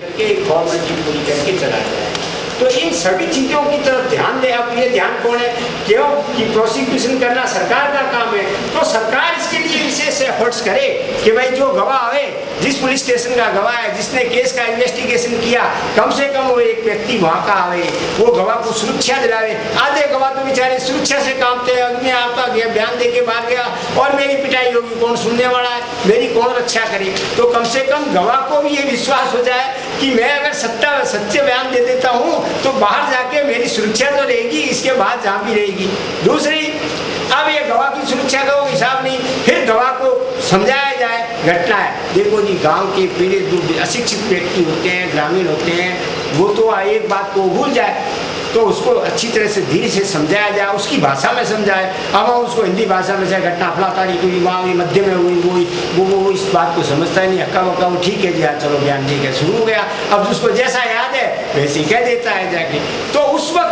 करके एक की पूरी करके चला जाए तो इन सभी चीज़ों की तरफ़ ध्यान दे, अब ये ध्यान कौन है? क्यों? कि प्रोसिक्यूशन करना सरकार का काम है। तो सरकार इसके लिए विशेष एफर्ट्स करे कि भाई जो गवाह आवे जिस पुलिस स्टेशन का गवाह है, जिसने केस का इन्वेस्टिगेशन किया, कम से कम वो एक व्यक्ति वहाँ का आवे, वो गवाह को सुरक्षा दिलावे। आधे गवाह तो बेचारे सुरक्षा से कामते हैं, अग्नि आपका गया, बयान दे के भाग गया, और मेरी पिटाई होगी, कौन सुनने वाला है? मेरी कौन रक्षा करे? तो कम से कम गवाह को भी ये विश्वास हो जाए कि मैं अगर सत्ता, सच्चे बयान दे देता हूँ तो बाहर जाके मेरी सुरक्षा तो रहेगी, इसके बाद जहाँ भी रहेगी। दूसरी, अब ये गवाह की सुरक्षा का हिसाब नहीं, फिर गवाह को समझाया जाए, घटना है। देखो जी, गाँव के पीड़ित अशिक्षित व्यक्ति होते हैं, ग्रामीण होते हैं, वो तो एक बात को भूल जाए तो उसको अच्छी तरह से धीरे से समझाया जाए, उसकी भाषा में समझाए। अब हम उसको हिंदी भाषा में चाहे घटना फलाता नहीं हुई वहाँ हुई मध्य में हुई, वो वो वो वो इस बात को समझता ही नहीं, हक्का वक्का वो ठीक है जी हाँ चलो ज्ञान ठीक है, शुरू हो गया। अब उसको जैसा याद है, वैसे ही कह देता है जाके। तो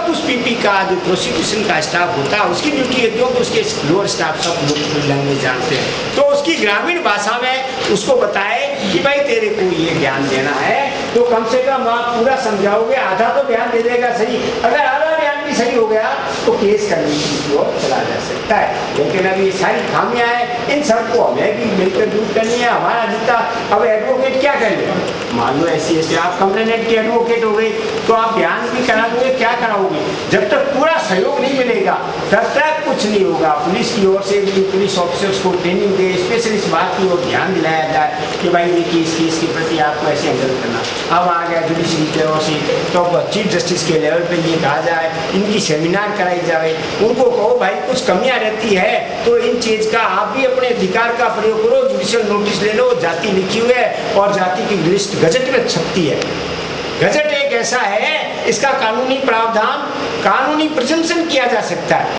उस उस पीपी का जो प्रोसिक्यूशन का स्टाफ होता है उसकी ड्यूटी है क्योंकि उसके लोअर स्टाफ सब लोग लैंग्वेज जानते हैं तो उसकी ग्रामीण भाषा में उसको बताए कि भाई तेरे को ये ज्ञान देना है तो कम से कम आप पूरा समझाओगे आधा तो बयान दे देगा सही अगर आधा बयान भी सही हो गया तो केस करने की चला जा सकता है लेकिन अभी सारी खामियाँ हैं इन सबको हमें भी मिलकर दूर करनी है, हमारा जितना अब एडवोकेट क्या करेगा मान लो ऐसी ऐसी, आप कंप्लेनेंट के एडवोकेट हो गए तो आप बयान भी करा दोगे क्या कराओगे? जब तक पूरा सहयोग नहीं मिलेगा, तब तक कुछ नहीं होगा। पुलिस की ओर से भी पुलिस ऑफिसर्स को ट्रेनिंग दे स्पेशल इस बात की ओर ध्यान दिलाया जाए कि भाई ये केस केस के प्रति आपको ऐसे हैंडल करना। अब आ गया जुडिशरी की ओर से तो चीफ जस्टिस के लेवल पे ये कहा जाए, इनकी सेमिनार कराई जाए। उनको कहो, भाई कुछ कमियाँ रहती है तो इन चीज़ का आप भी अपने अधिकार का प्रयोग करो जुडिशियल नोटिस ले लो, जाति लिखी हुई है और जाति की लिस्ट गजट में छपती है। गजट एक ऐसा है, इसका कानूनी प्रावधान, कानूनी प्रशंसन किया जा सकता है।